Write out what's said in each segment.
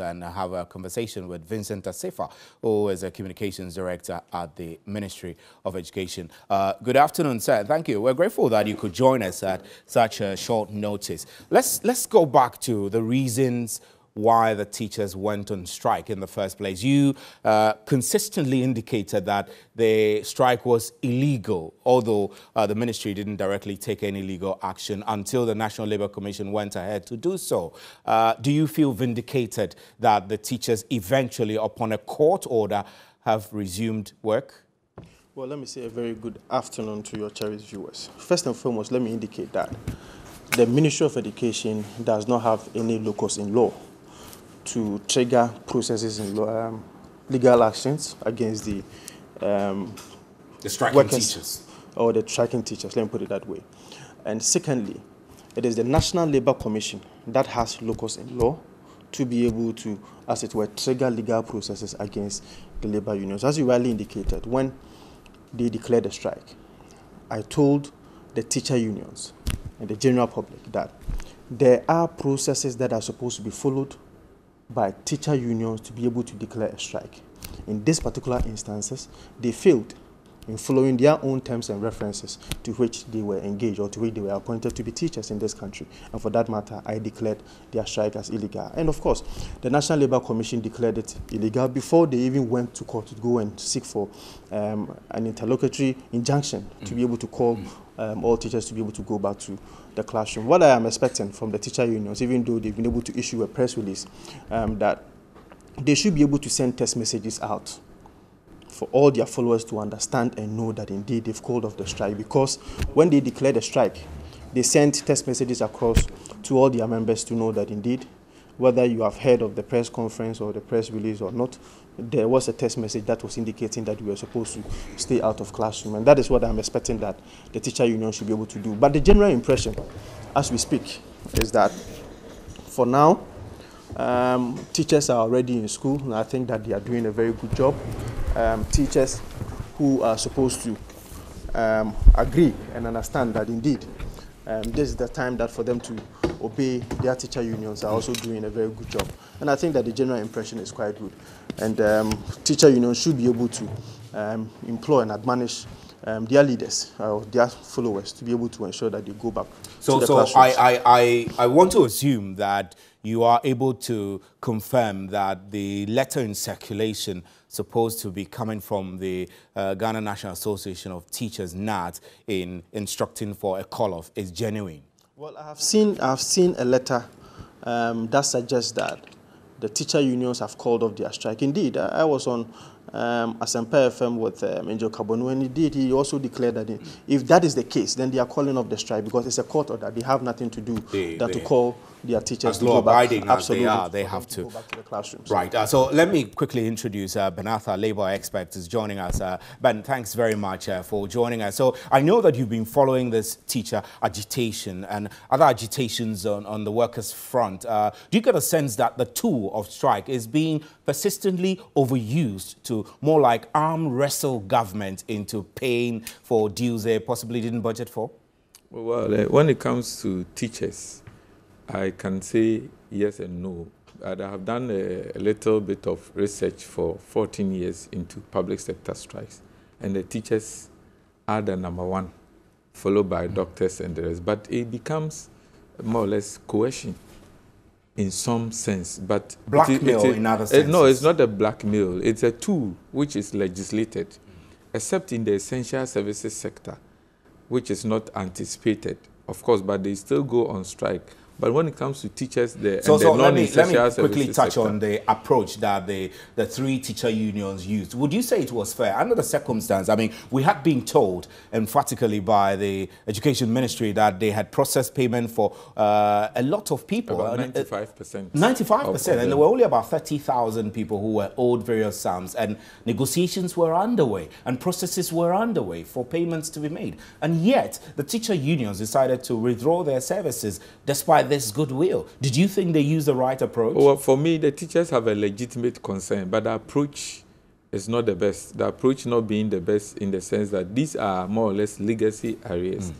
and have a conversation with Vincent Assafuah, who is a communications director at the Ministry of Education. Uh, good afternoon, sir. Thank you. We're grateful that you could join us at such a short notice. Let's let's go back to the reasons why the teachers went on strike in the first place. You uh, consistently indicated that the strike was illegal, although uh, the ministry didn't directly take any legal action until the National Labour Commission went ahead to do so. Uh, do you feel vindicated that the teachers eventually, upon a court order, have resumed work? Well, let me say a very good afternoon to your cherished viewers. First and foremost, let me indicate that the Ministry of Education does not have any locus in law to trigger processes in um, legal actions against the um, the striking workers teachers or the striking teachers. Let me put it that way. And secondly, it is the National Labour Commission that has locus in law to be able to, as it were, trigger legal processes against the labour unions. As you rightly indicated, when they declared a strike, I told the teacher unions and the general public that there are processes that are supposed to be followed by teacher unions to be able to declare a strike. In these particular instances, they failed in following their own terms and references to which they were engaged or to which they were appointed to be teachers in this country. And for that matter, I declared their strike as illegal. And of course, the National Labour Commission declared it illegal before they even went to court to go and seek for um, an interlocutory injunction mm. to be able to call um, all teachers to be able to go back to the classroom. What I am expecting from the teacher unions, even though they've been able to issue a press release, um, that they should be able to send text messages out for all their followers to understand and know that indeed they've called off the strike because when they declared a strike, they sent text messages across to all their members to know that indeed, whether you have heard of the press conference or the press release or not, there was a text message that was indicating that we were supposed to stay out of classroom. And that is what I'm expecting that the teacher union should be able to do. But the general impression, as we speak, is that for now, um, teachers are already in school, and I think that they are doing a very good job. Um, teachers who are supposed to um, agree and understand that indeed um, this is the time that for them to obey their teacher unions are also doing a very good job. And I think that the general impression is quite good. And um, teacher unions should be able to um, employ and admonish um, their leaders or uh, their followers to be able to ensure that they go back so, so. I, I, I, I want to assume that you are able to confirm that the letter in circulation supposed to be coming from the uh, Ghana National Association of Teachers, GNAT, in instructing for a call-off is genuine? Well, I have seen, I have seen a letter um, that suggests that the teacher unions have called off their strike. Indeed, I, I was on um, Asempa FM with um, Angel Carbonu, and he did, he also declared that if that is the case, then they are calling off the strike because it's a court order. They have nothing to do they, that they, to call their teachers to law go back. abiding Absolutely, they are, they have to. to. go back to the classrooms. Right. Uh, so let me quickly introduce uh, Ben Arthur, Labour expert, is joining us. Uh, ben, thanks very much uh, for joining us. So I know that you've been following this teacher agitation and other agitations on, on the workers' front. Uh, do you get a sense that the tool of strike is being persistently overused to more like arm wrestle government into paying for deals they possibly didn't budget for? Well, uh, when it comes to teachers, I can say yes and no. I have done a, a, little bit of research for 14 years into public sector strikes, and the teachers are the number one, followed by doctors and the rest. But it becomes more or less coercion in some sense. But blackmail it, it, in other senses. no, it's not a blackmail. It's a tool which is legislated, except in the essential services sector, which is not anticipated, of course. But they still go on strike but when it comes to teachers, the, so, so the let me, let me quickly touch sector. on the approach that the, the three teacher unions used. Would you say it was fair? Under the circumstance, I mean, we had been told emphatically by the Education Ministry that they had processed payment for uh, a lot of people. About 95%. 95%. and there were only about 30,000 people who were owed various sums. And negotiations were underway and processes were underway for payments to be made. And yet, the teacher unions decided to withdraw their services despite this goodwill. Did you think they used the right approach? Well, for me, the teachers have a legitimate concern, but the approach is not the best. The approach not being the best in the sense that these are more or less legacy areas. Mm.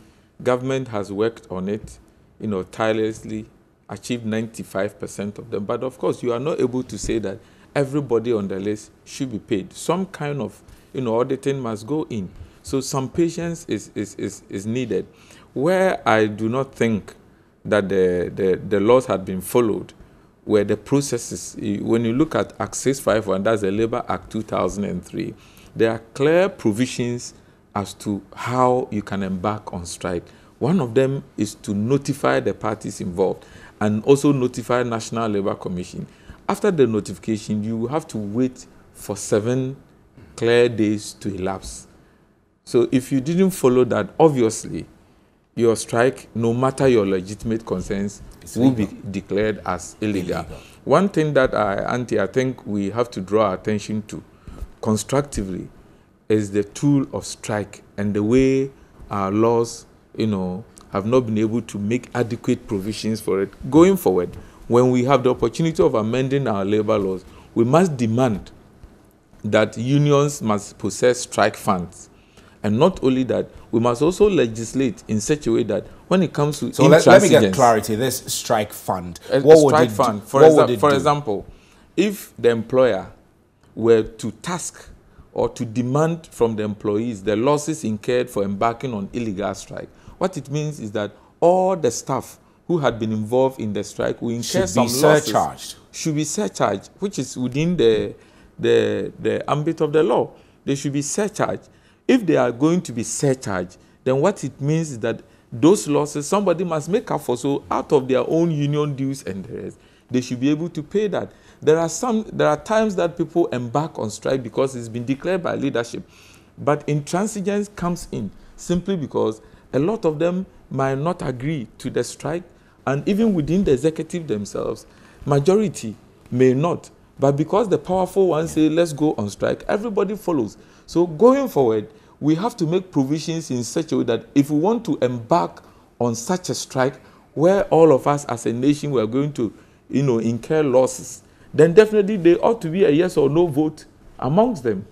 Government has worked on it, you know, tirelessly achieved 95% of them. But of course, you are not able to say that everybody on the list should be paid. Some kind of you know, auditing must go in. So some patience is, is, is, is needed. Where I do not think that the, the, the laws had been followed, where the processes, when you look at Act 651, that's the Labour Act 2003, there are clear provisions as to how you can embark on strike. One of them is to notify the parties involved and also notify National Labour Commission. After the notification, you have to wait for seven clear days to elapse. So if you didn't follow that, obviously, your strike, no matter your legitimate concerns, it's will legal. be declared as illegal. illegal. One thing that I, Auntie, I think we have to draw attention to constructively is the tool of strike and the way our laws, you know, have not been able to make adequate provisions for it. Going forward, when we have the opportunity of amending our labor laws, we must demand that unions must possess strike funds and not only that, we must also legislate in such a way that when it comes to so let, let me get clarity. This strike fund, a, what a would strike fund, do? for, exa for example, if the employer were to task or to demand from the employees the losses incurred for embarking on illegal strike, what it means is that all the staff who had been involved in the strike will incur should some surcharged. losses. Should be surcharged, which is within the the the ambit of the law. They should be surcharged if they are going to be surcharged, then what it means is that those losses somebody must make up for. So out of their own union dues and the rest, they should be able to pay that. There are some there are times that people embark on strike because it's been declared by leadership. But intransigence comes in simply because a lot of them might not agree to the strike, and even within the executive themselves, majority may not. But because the powerful ones say, let's go on strike, everybody follows. So going forward, we have to make provisions in such a way that if we want to embark on such a strike where all of us as a nation we are going to you know, incur losses, then definitely there ought to be a yes or no vote amongst them.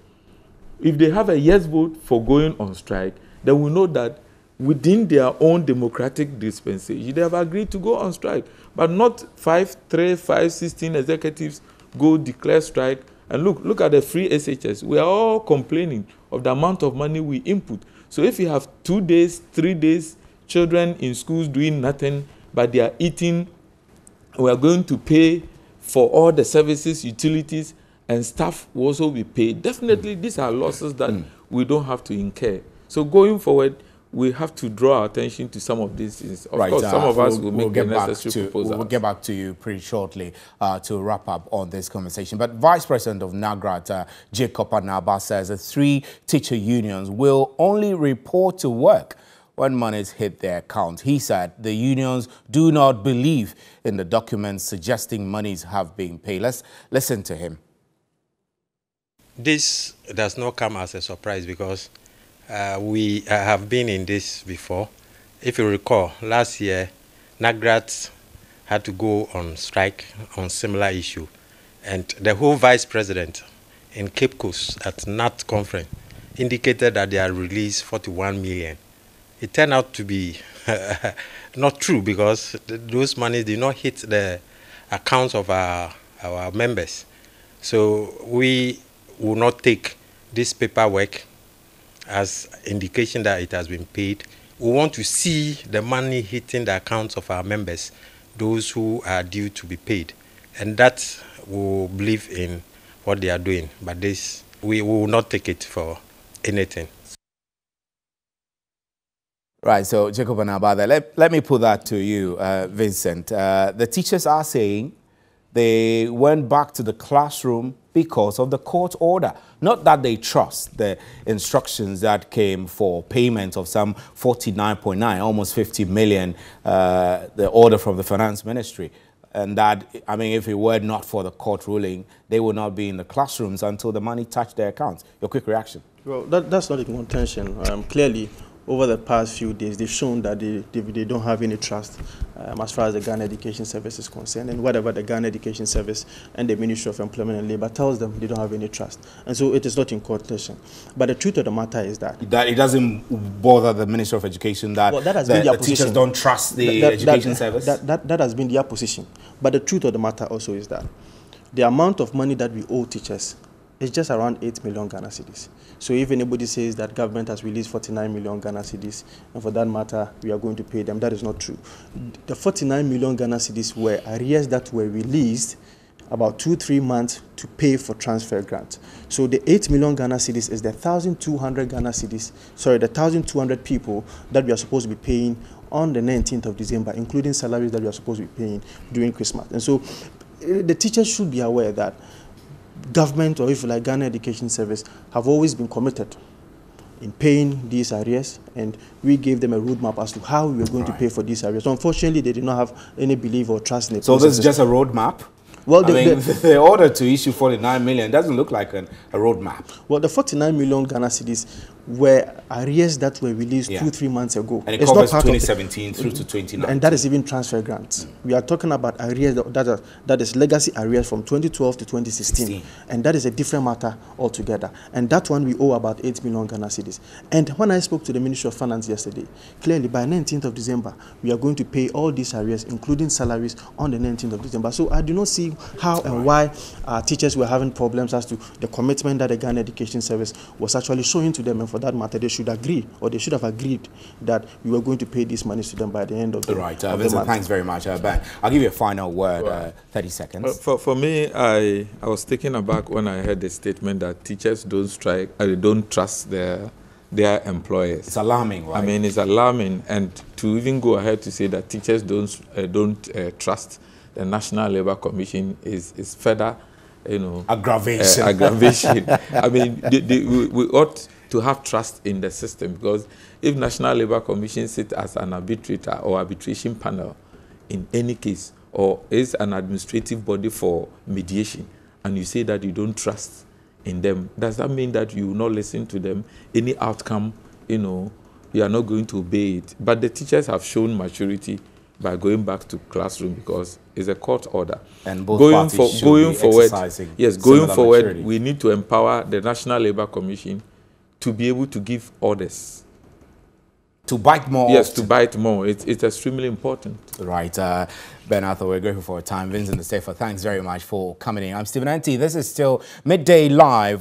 If they have a yes vote for going on strike, then we know that within their own democratic dispensation, they have agreed to go on strike. But not five, three, five, sixteen executives go declare strike and look, look at the free SHS. We are all complaining of the amount of money we input. So if you have two days, three days, children in schools doing nothing, but they are eating, we are going to pay for all the services, utilities, and staff will also be paid. Definitely, these are losses that mm. we don't have to incur. So going forward, we have to draw our attention to some of these things. Of right, course, uh, some of us we'll, will make we'll get the necessary to, proposals. We'll get back to you pretty shortly uh, to wrap up on this conversation. But Vice President of NAGRAT, uh, Jacob Anaba, says the three teacher unions will only report to work when monies hit their account. He said the unions do not believe in the documents suggesting monies have been paid. Let's listen to him. This does not come as a surprise because uh, we uh, have been in this before. If you recall, last year, NAGRAT had to go on strike on similar issue. And the whole vice president in Cape Coast at GNAT conference indicated that they had released 41 million. It turned out to be not true because those monies did not hit the accounts of our, our members. So we will not take this paperwork as indication that it has been paid. We want to see the money hitting the accounts of our members, those who are due to be paid. And that we believe in what they are doing. But this, we, will not take it for anything. Right, so Jacob and Anabada, let, let me put that to you, uh, Vincent. Uh, the teachers are saying they went back to the classroom because of the court order. Not that they trust the instructions that came for payment of some 49.9, almost 50 million, uh, the order from the finance ministry. And that, I mean, if it were not for the court ruling, they would not be in the classrooms until the money touched their accounts. Your quick reaction? Well, that, that's not in contention. Um, clearly, over the past few days, they've shown that they, they, they don't have any trust um, as far as the Ghana Education Service is concerned. And whatever the Ghana Education Service and the Ministry of Employment and Labour tells them, they don't have any trust. And so it is not in contention. But the truth of the matter is that... That it doesn't bother the Ministry of Education that, well, that has the, been their the position. teachers don't trust the That- that- education that- service? That, that, that has been their position. But the truth of the matter also is that the amount of money that we owe teachers is just around 8 million Ghana cedis. So if anybody says that government has released 49 million Ghana cedis, and for that matter, we are going to pay them, that is not true. The 49 million Ghana cedis were arrears that were released about two, three months to pay for transfer grants. So the 8 million Ghana cedis is the 1,200 Ghana cedis, sorry, the 1,200 people that we are supposed to be paying on the 19th of December, including salaries that we are supposed to be paying during Christmas. And so eh, the teachers should be aware that government or if you like Ghana Education Service have always been committed in paying these arrears and we gave them a roadmap as to how we were going to pay for these arrears. So unfortunately, they did not have any belief or trust in the so this is just a roadmap? Well, I the- mean, the- the, order to issue 49 million doesn't look like an, a roadmap. Well, the 49 million Ghana cedis were arrears that were released Yeah. two, three months ago. And it It's covers part of the- 2017 through to 2019. And that is even transfer grants. We are talking about arrears that, that, are, that is legacy arrears from 2012 to 2016. 16. And that is a different matter altogether. And that one we owe about 8 million Ghana cedis. And when I spoke to the Ministry of Finance yesterday, clearly by 19th of December, we are going to pay all these arrears, including salaries, on the 19th of December. So I do not see how and why uh, teachers were having problems as to the commitment that the Ghana Education Service was actually showing to them. And for that matter, they should agree, or they should have agreed, that we were going to pay these monies to them by the end of the, Right, uh, of the Vincent, month. thanks very much. Uh, ben, I'll give you a final word, uh, 30 Uh, seconds. for, for me, I, I was taken aback when I heard the statement that teachers don't strike, uh, they don't trust their, their employers. It's alarming, right? I mean, it's alarming, and to even go ahead to say that teachers don't uh, don't uh, trust the National Labour Commission is is further, you know, Aggravation. uh, aggravation. I mean, they, they, we, we ought to have trust in the system because if National Labour Commission sit as an arbitrator or arbitration panel in any case, or is an administrative body for mediation, and you say that you don't trust in them, does that mean that you will not listen to them? Any outcome, you know, you are not going to obey it. But the teachers have shown maturity by going back to classroom because it's a court order. And both going parties for, should going forward, yes, going forward, maturity. we need to empower the National Labour Commission to be able to give orders. to bite more Yes, often. to bite more. It's, it's extremely important. Right. Uh, ben Arthur, we're grateful for your time. Vincent Assafuah, thanks very much for coming in. I'm Stephen Anti. This is still Midday Live.